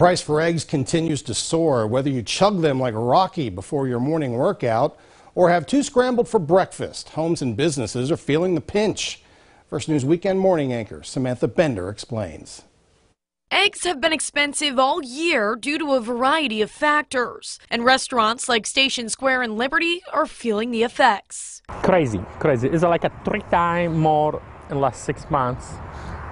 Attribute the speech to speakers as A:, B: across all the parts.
A: Price for eggs continues to soar, whether you chug them like Rocky before your morning workout or have two scrambled for breakfast. Homes and businesses are feeling the pinch. First News Weekend morning anchor Samantha Bender explains.
B: Eggs have been expensive all year due to a variety of factors, and restaurants like Station Square and Liberty are feeling the effects.
C: Crazy, crazy. It's like a three times more in last six months.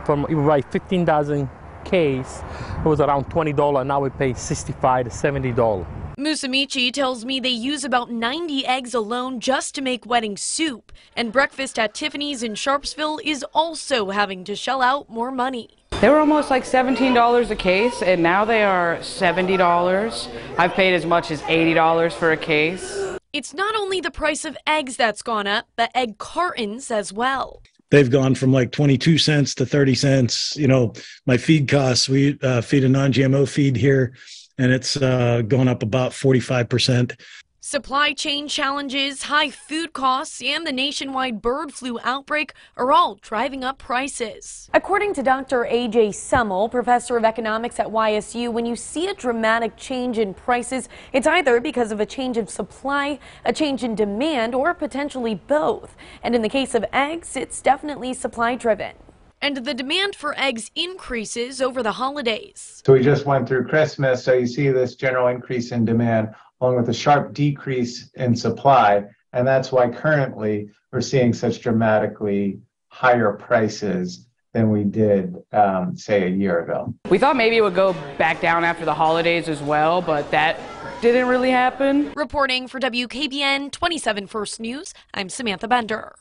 C: From we buy 15 dozen case, it was around $20. Now we pay 65 to $70.
B: Musamichi tells me they use about 90 eggs alone just to make wedding soup. And breakfast at Tiffany's in Sharpsville is also having to shell out more money.
D: They were almost like $17 a case, and now they are $70. I've paid as much as $80 for a case.
B: It's not only the price of eggs that's gone up, but egg cartons as well
E: they've gone from like 22 cents to 30 cents. You know, my feed costs, we uh, feed a non GMO feed here, and it's uh, gone up about 45%.
B: Supply chain challenges, high food costs, and the nationwide bird flu outbreak are all driving up prices. According to Dr. A.J. Sumell, professor of economics at YSU, when you see a dramatic change in prices, it's either because of a change of supply, a change in demand, or potentially both. And in the case of eggs, it's definitely supply driven and the demand for eggs increases over the holidays.
F: So we just went through Christmas, so you see this general increase in demand along with a sharp decrease in supply. And that's why currently we're seeing such dramatically higher prices than we did, um, say, a year ago.
D: We thought maybe it would go back down after the holidays as well, but that didn't really happen.
B: Reporting for WKBN 27 First News, I'm Samantha Bender.